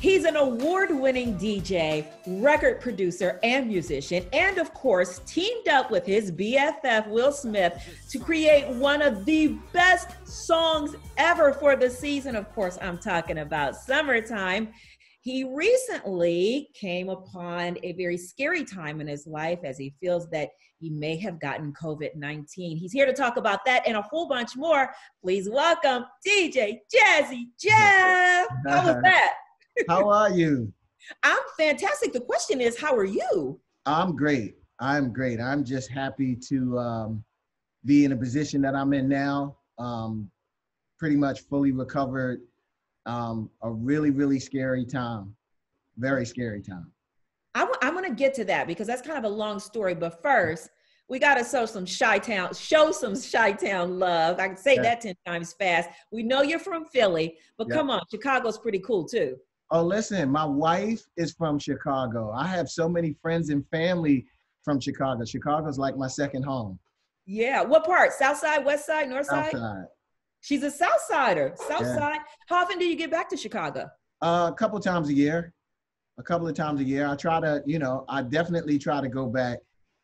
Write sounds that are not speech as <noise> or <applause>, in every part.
He's an award winning DJ, record producer, and musician, and of course, teamed up with his BFF, Will Smith, to create one of the best songs ever for the season. Of course, I'm talking about Summertime. He recently came upon a very scary time in his life as he feels that he may have gotten COVID 19. He's here to talk about that and a whole bunch more. Please welcome DJ Jazzy Jeff. How was that? How are you? I'm fantastic. The question is, how are you? I'm great. I'm great. I'm just happy to um, be in a position that I'm in now. Um, pretty much fully recovered um, a really, really scary time. Very scary time. I w- I'm going to get to that because that's kind of a long story. But first, we got to show some Chi-Town, show some Chi-Town love. I can say yeah. that 10 times fast. We know you're from Philly, but yeah. come on, Chicago's pretty cool too. Oh, listen, my wife is from Chicago. I have so many friends and family from Chicago. Chicago's like my second home. Yeah. What part? South side, west side, north side? South side. She's a South Sider. South yeah. Side. How often do you get back to Chicago? Uh, a couple times a year. A couple of times a year. I try to, you know, I definitely try to go back,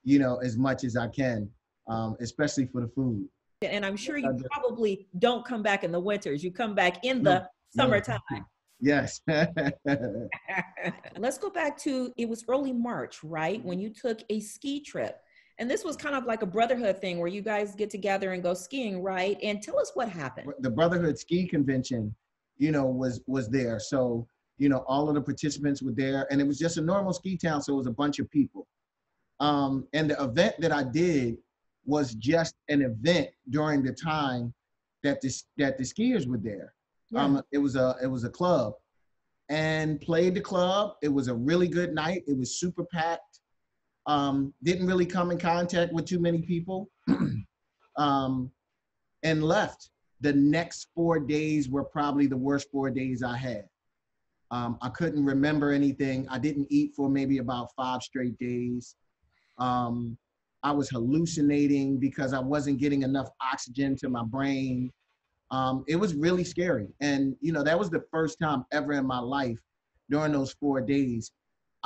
you know, as much as I can, um, especially for the food. And I'm sure you probably don't come back in the winters. You come back in the no, summertime. No. Yes. <laughs> Let's go back to it was early March, right? When you took a ski trip and this was kind of like a brotherhood thing where you guys get together and go skiing, right? And tell us what happened. The Brotherhood Ski Convention, you know, was was there. So, you know, all of the participants were there, and it was just a normal ski town, so it was a bunch of people. Um, and the event that I did was just an event during the time that the that the skiers were there. Yeah. Um, it was a it was a club, and played the club. It was a really good night. It was super packed. Um, didn't really come in contact with too many people <clears throat> um, and left. The next four days were probably the worst four days I had. Um, I couldn't remember anything. I didn't eat for maybe about five straight days. Um, I was hallucinating because I wasn't getting enough oxygen to my brain. Um, it was really scary. And, you know, that was the first time ever in my life during those four days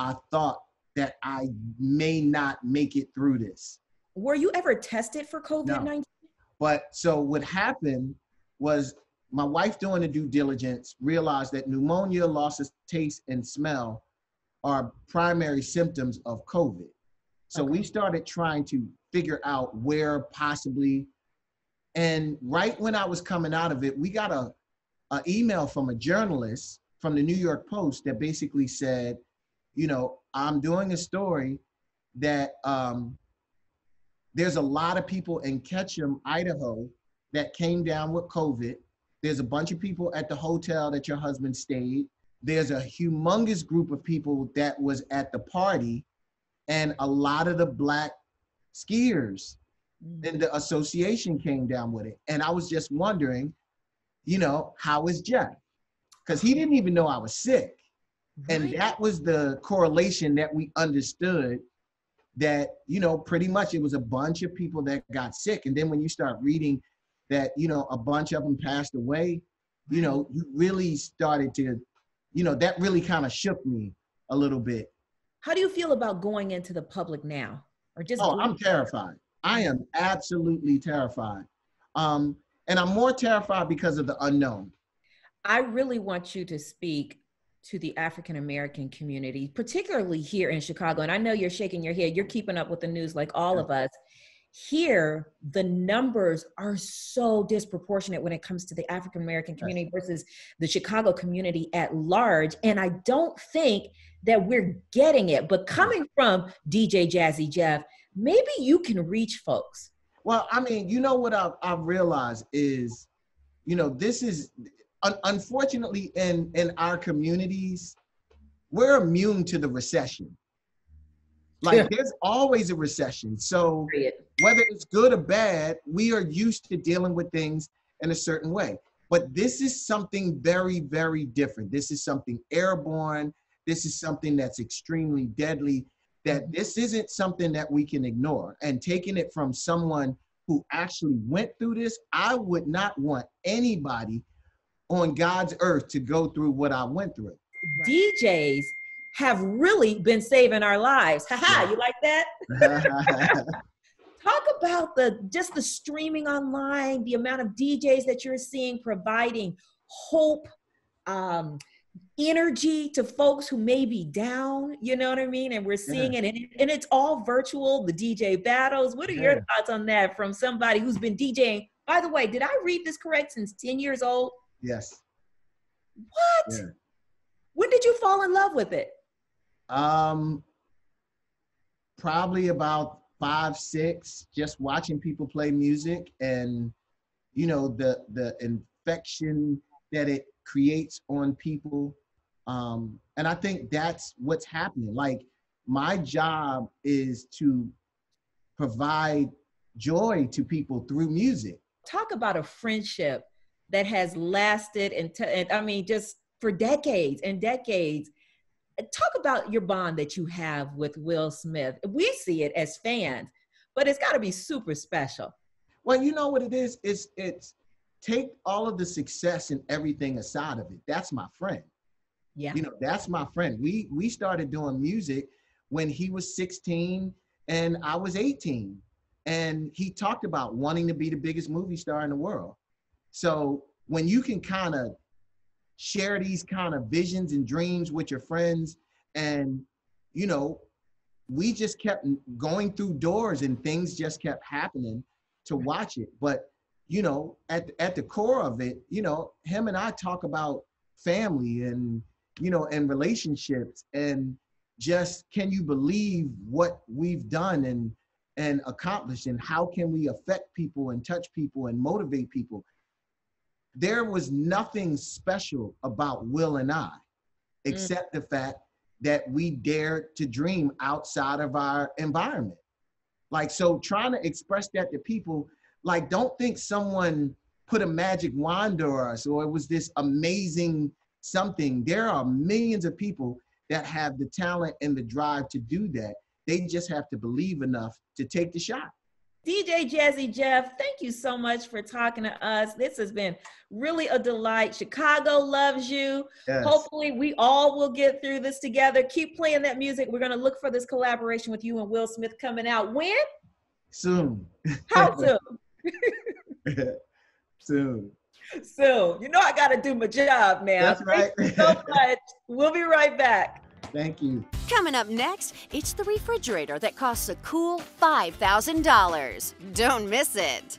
I thought that I may not make it through this. Were you ever tested for COVID 19? No. But so what happened was my wife doing the due diligence realized that pneumonia, loss of taste and smell are primary symptoms of COVID. So okay. we started trying to figure out where possibly, and right when I was coming out of it, we got a, a email from a journalist from the New York Post that basically said, you know, I'm doing a story that um, there's a lot of people in Ketchum, Idaho, that came down with COVID. There's a bunch of people at the hotel that your husband stayed. There's a humongous group of people that was at the party, and a lot of the black skiers in the association came down with it. And I was just wondering, you know, how is Jeff? Because he didn't even know I was sick. And that was the correlation that we understood that, you know, pretty much it was a bunch of people that got sick. And then when you start reading that, you know, a bunch of them passed away, you know, you really started to, you know, that really kind of shook me a little bit. How do you feel about going into the public now? Or just Oh, I'm terrified. I am absolutely terrified. Um, and I'm more terrified because of the unknown. I really want you to speak to the African American community, particularly here in Chicago. And I know you're shaking your head, you're keeping up with the news like all of us. Here, the numbers are so disproportionate when it comes to the African American community versus the Chicago community at large. And I don't think that we're getting it. But coming from DJ Jazzy Jeff, maybe you can reach folks. Well, I mean, you know what I've, I've realized is, you know, this is un- unfortunately, in in our communities, we're immune to the recession. Like yeah. there's always a recession. So whether it's good or bad, we are used to dealing with things in a certain way. But this is something very, very different. This is something airborne. This is something that's extremely deadly. That this isn't something that we can ignore. And taking it from someone who actually went through this, I would not want anybody on God's earth to go through what I went through. DJs have really been saving our lives. Haha, yeah. you like that? <laughs> Talk about the just the streaming online, the amount of DJs that you're seeing providing hope, um, energy to folks who may be down, you know what I mean? And we're seeing yeah. it, and, and, it's all virtual, the DJ battles. What are yeah. your thoughts on that from somebody who's been DJing? By the way, did I read this correct since 10 years old? Yes. What? Yeah. When did you fall in love with it? Um, probably about five, six, just watching people play music and, you know, the the infection that it creates on people. Um, and I think that's what's happening. Like my job is to provide joy to people through music. Talk about a friendship that has lasted and, t- and I mean, just for decades and decades. Talk about your bond that you have with Will Smith. We see it as fans, but it's got to be super special. Well, you know what it is? It's it's take all of the success and everything aside of it. That's my friend. Yeah. You know, that's my friend. We we started doing music when he was 16 and I was 18. And he talked about wanting to be the biggest movie star in the world. So when you can kind of share these kind of visions and dreams with your friends and you know, we just kept going through doors and things just kept happening to watch it. But you know, at at the core of it, you know, him and I talk about family and you know and relationships and just can you believe what we've done and and accomplished and how can we affect people and touch people and motivate people there was nothing special about will and i mm. except mm. the fact that we dared to dream outside of our environment like so trying to express that to people like don't think someone put a magic wand on us or it was this amazing something there are millions of people that have the talent and the drive to do that they just have to believe enough to take the shot DJ Jazzy Jeff, thank you so much for talking to us. This has been really a delight. Chicago loves you. Yes. Hopefully, we all will get through this together. Keep playing that music. We're going to look for this collaboration with you and Will Smith coming out. When? Soon. How <laughs> soon? <laughs> Soon. Soon. You know I gotta do my job man. That's right. Thank you so much. We'll be right back. Thank you. Coming up next, it's the refrigerator that costs a cool $5,000. Don't miss it.